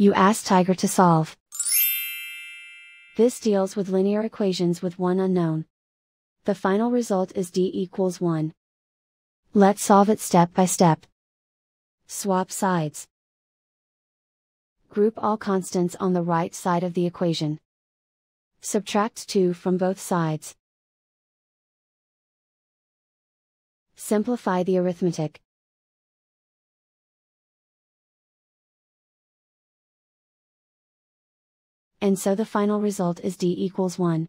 You ask Tiger to solve. This deals with linear equations with one unknown. The final result is d equals 1. Let's solve it step by step. Swap sides. Group all constants on the right side of the equation. Subtract 2 from both sides. Simplify the arithmetic. And so the final result is d equals 1.